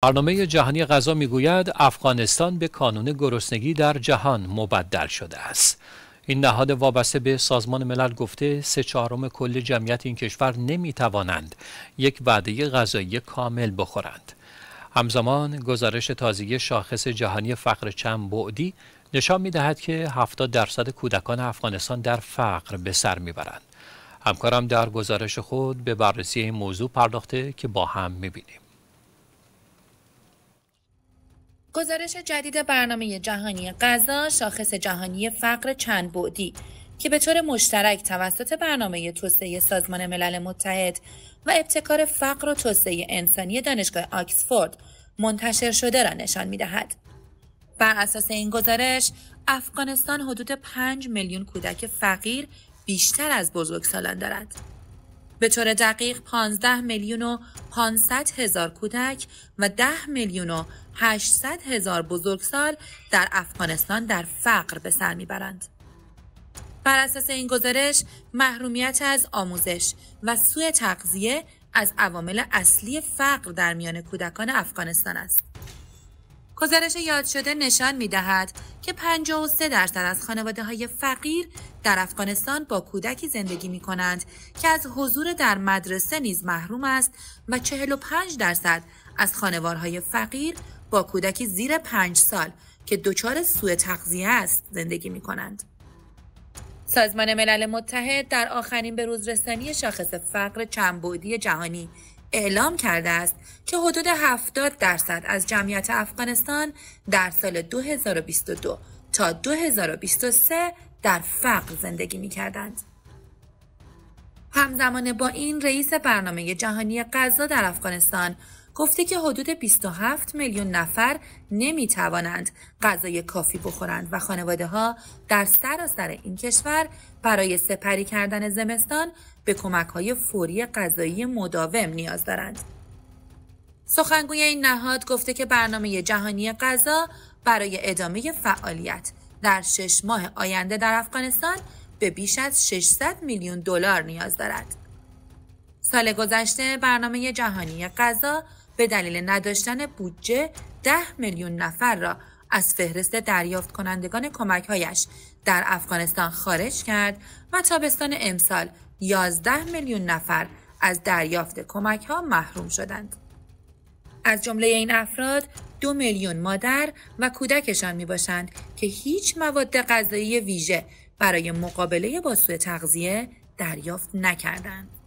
برنامه جهانی غذا می‌گوید افغانستان به کانون گرسنگی در جهان مبدل شده است. این نهاد وابسته به سازمان ملل گفته سه چهارم کل جمعیت این کشور نمی توانند یک وعده غذایی کامل بخورند. همزمان گزارش تازگی شاخص جهانی فقر چند بعدی نشان می دهد که 70 درصد کودکان افغانستان در فقر به سر می‌برند. همکارم در گزارش خود به بررسی این موضوع پرداخته که با هم می بینیم. گزارش جدید برنامه جهانی غذا شاخص جهانی فقر چند بعدی که به طور مشترک توسط برنامه توسعه سازمان ملل متحد و ابتکار فقر و توسعه انسانی دانشگاه آکسفورد منتشر شده را نشان می دهد. بر اساس این گزارش افغانستان حدود 5 میلیون کودک فقیر بیشتر از بزرگسالان دارد. به طور دقیق 15 میلیون و 500 هزار کودک و 10 میلیون و 800 هزار بزرگسال در افغانستان در فقر به سر می‌برند. بر اساس این گزارش محرومیت از آموزش و سوء تغذیه از عوامل اصلی فقر در میان کودکان افغانستان است. گزارش یاد شده نشان می دهد که 53 درصد از خانواده های فقیر در افغانستان با کودکی زندگی می کنند که از حضور در مدرسه نیز محروم است و 45 درصد از خانوارهای فقیر با کودکی زیر 5 سال که دچار سوء تغذیه است زندگی می کنند. سازمان ملل متحد در آخرین به رسانی شاخص فقر چندبعدی جهانی اعلام کرده است که حدود 70 درصد از جمعیت افغانستان در سال 2022 تا 2023 در فقر زندگی می کردند. همزمان با این رئیس برنامه جهانی غذا در افغانستان گفته که حدود 27 میلیون نفر نمی توانند غذای کافی بخورند و خانواده ها در سراسر این کشور برای سپری کردن زمستان به کمک های فوری غذایی مداوم نیاز دارند. سخنگوی این نهاد گفته که برنامه جهانی غذا برای ادامه فعالیت در شش ماه آینده در افغانستان به بیش از 600 میلیون دلار نیاز دارد. سال گذشته برنامه جهانی غذا به دلیل نداشتن بودجه 10 میلیون نفر را از فهرست دریافت کنندگان کمکهایش در افغانستان خارج کرد و تابستان امسال 11 میلیون نفر از دریافت کمک ها محروم شدند. از جمله این افراد دو میلیون مادر و کودکشان می باشند که هیچ مواد غذایی ویژه برای مقابله با سوء تغذیه دریافت نکردند.